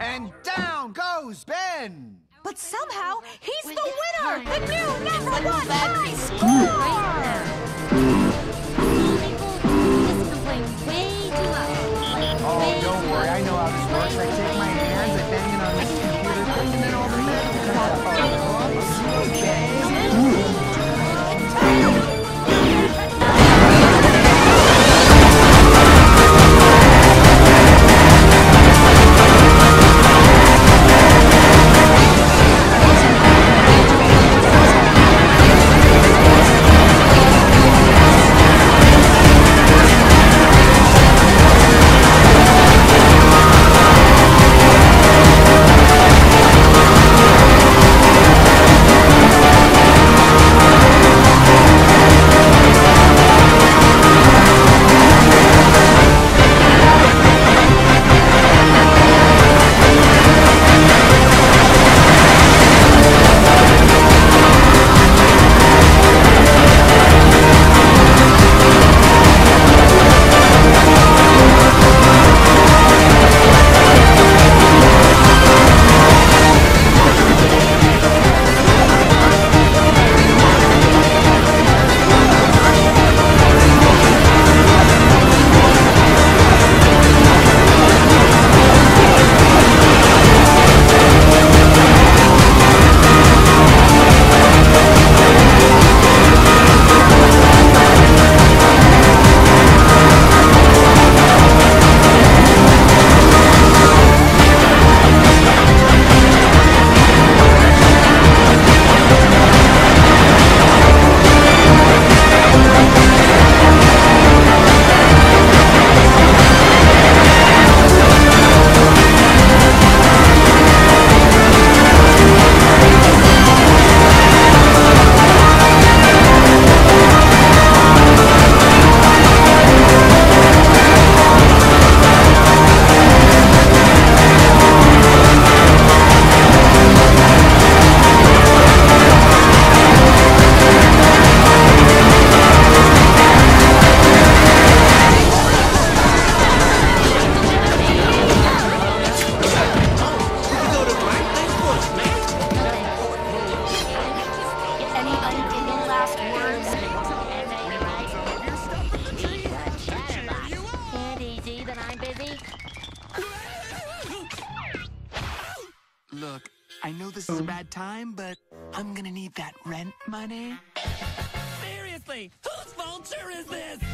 And down goes Ben! But somehow, he's the winner! The new number one high score! Oh, don't worry, I know how this works. I take Any unfitting last words? Can't easy that I'm busy. Look, I know this is a bad time, but I'm gonna need that rent money. Seriously, whose vulture is this?